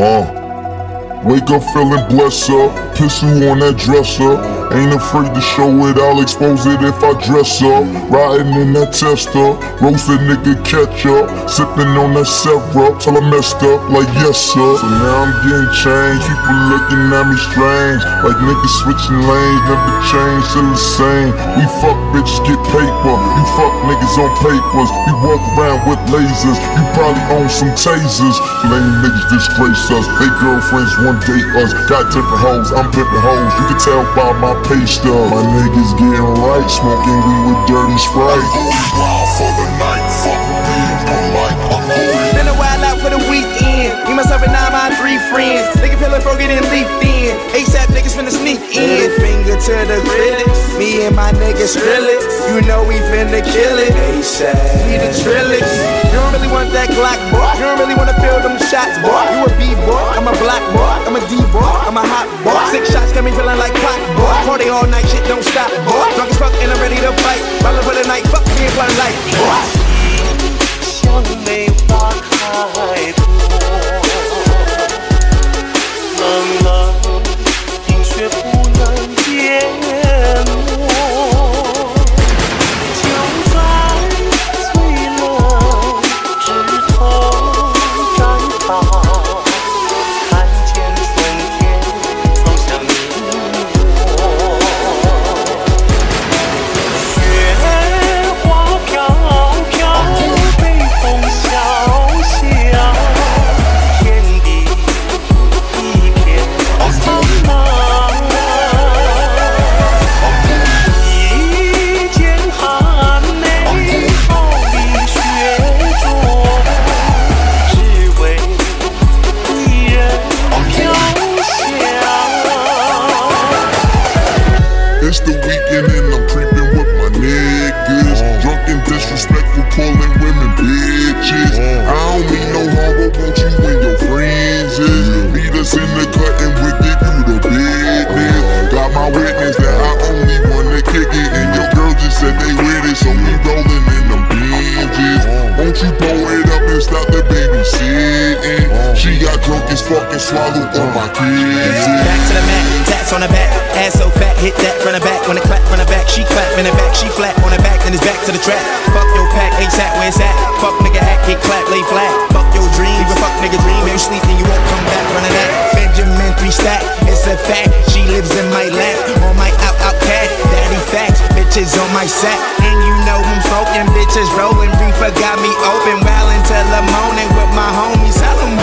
哦。Wake up feeling blessed up, pistol on that dresser. Ain't afraid to show it, I'll expose it if I dress up. Riding in that tester, roasted nigga catch up. Sipping on that syrup till I messed up like yes sir. So now I'm getting changed, people looking at me strange. Like niggas switching lanes, never change, still the same. We fuck bitches, get paper. You fuck niggas on papers. We walk around with lasers. You probably own some tasers. Lame niggas disgrace us. They girlfriends one date us. Got different hoes, I'm pimping hoes. You can tell by my pay stub. My niggas getting right, smoking weed with dirty sprite. Wild for the night, fuck being polite. I'm going Been a while out for the weekend. Me, myself, and now my three friends. Nigga feeling broken and leaf in. ASAP niggas finna sneak in. Finger to the critics. Me and my niggas Skrillex. You know we finna kill it. ASAP. We the Trillix. You don't really want that Glock, boy. You don't really wanna feel them shots, boy. You a B boy. I'm a one light, the and I'm creeping with my niggas. Uh. Drunk and disrespectful, calling women bitches. Uh. I don't mean no harm, but won't you and your friends is? Meet us in the cut and we'll give you the business. Uh. Got my witness that I only wanna kick it, and your girl just said they with it, so we rolling in them binges. Won't you pull it up and stop the babysitting? She got drunk as fuck and swallowed all my kids. Back to the mat, tats on the back, Run the back, when it clap run the back, she clap in the back, she flat on the back, then it's back to the track. Fuck your pack, ASAP, where it's at. Fuck nigga act, get clap, lay flat. Fuck your dream, even fuck nigga dream. If you sleep then you won't come back, run it back. Benjamin three stack, it's a fact. She lives in my lap, on my out out cat. Daddy facts, bitches on my sack, and you know I'm smoking, bitches rolling. Reefer got me open, well until the morning with my homies. Tell them